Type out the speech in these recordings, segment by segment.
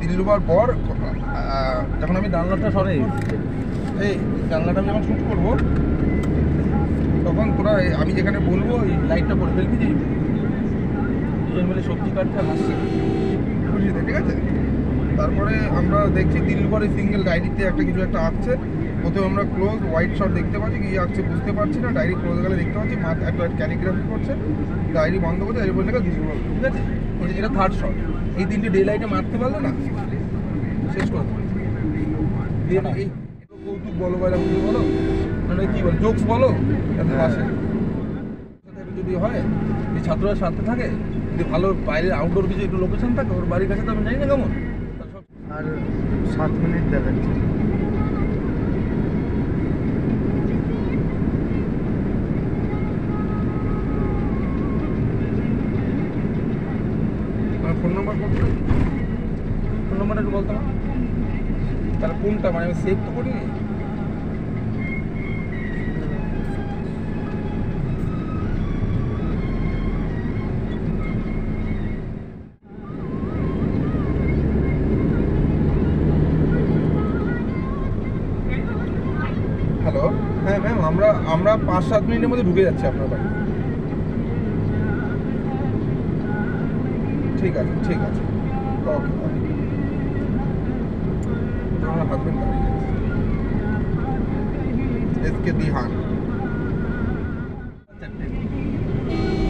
দিল্লি ডুবার পর যখন আমি জানলাটা সরে এই জানলাটা আমি যখন শুট করব তখন তোরা আমি যেখানে বলব ওই লাইটটা করে ফেলবি যে মিলে সবজি কাটতে হাসছে। বুঝলি তো, ঠিক আছে? তারপরে আমরা দেখছি দিল্লি পরে সিঙ্গেল ডায়েরিতে একটা কিছু একটা আঁকছে। প্রথমে আমরা ক্লোজ হোয়াইট শট দেখতে পাচ্ছি কি আঁকছে বুঝতে পারছি না। ডায়েরি ক্লোজ গেলে দেখতে পাচ্ছি মাথা একটা ক্যালিগ্রাফি করছে। ডায়েরি বন্ধ করছে ডায়েরি বলে ঠিক আছে? যেটা থার্ড শট এই তিনটে ডে লাইটে মারতে পারল না? শেষ দেবো। দিয়ে না এই কৌতুক বলো বা এরকম বলো? মানে কি বল জোকস বলো? এত হ্যাঁ। আসে যদি হয় যে ছাত্ররা সাথে থাকে যদি ভালো বাইরে আউটডোর কিছু একটু লোকেশন থাকে ওর বাড়ির কাছে তো আমি জানি না কেমন। আর সাত মিনিট দেখাচ্ছে মানে ফোন নাম্বার ফোন নাম্বারটা একটু বলতো তাহলে কোনটা? মানে আমি সেভ তো করিনি? হ্যালো হ্যাঁ ম্যাম আমরা আমরা পাঁচ সাত মিনিটের মধ্যে ঢুকে যাচ্ছি আপনার বাড়ি। ঠিক আছে ঠিক আছে। ওকে আমার এসকে দিহান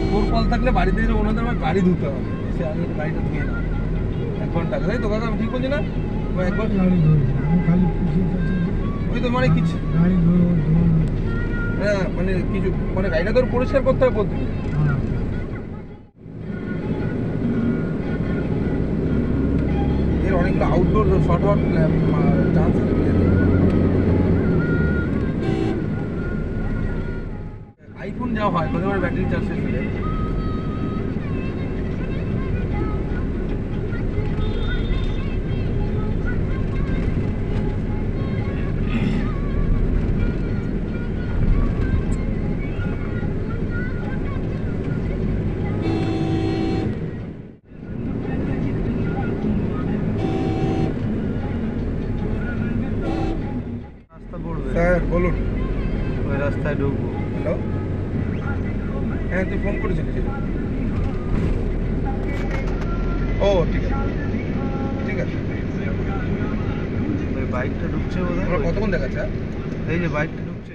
তোর কল থাকলে বাড়িতে ওনাদের আমার গাড়ি ধুতে হবে। সে আমি গাড়িটা ধুয়ে না এক ঘণ্টা। তাই তো কাকা আমি ঠিক বলছি না? একবার ওই তো মানে কিছু হ্যাঁ মানে কিছু মানে গাড়িটা তোর পরিষ্কার করতে হবে প্রতিদিন অনেকগুলো আউটডোর শর্ট হওয়ার চান্স আইফোন যাওয়া হয় কতবার ব্যাটারি চার্জ শেষ হয়ে স্যার বলুন। ওই রাস্তায় ঢুকবো। হ্যালো? হ্যাঁ তুই ফোন করেছিলি ও ঠিক আছে। ঠিক আছে। ওই বাইকটা ঢুকছে বোধ কতক্ষণ দেখাচ্ছে? এই যে বাইকটা ঢুকছে।